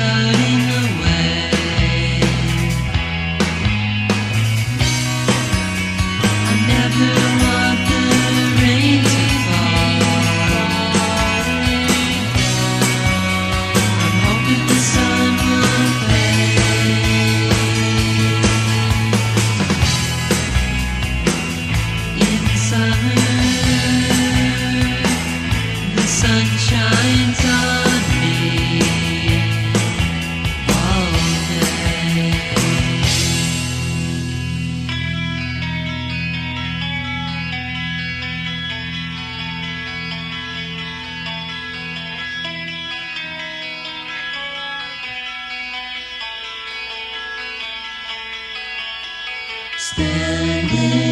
Sadness Standing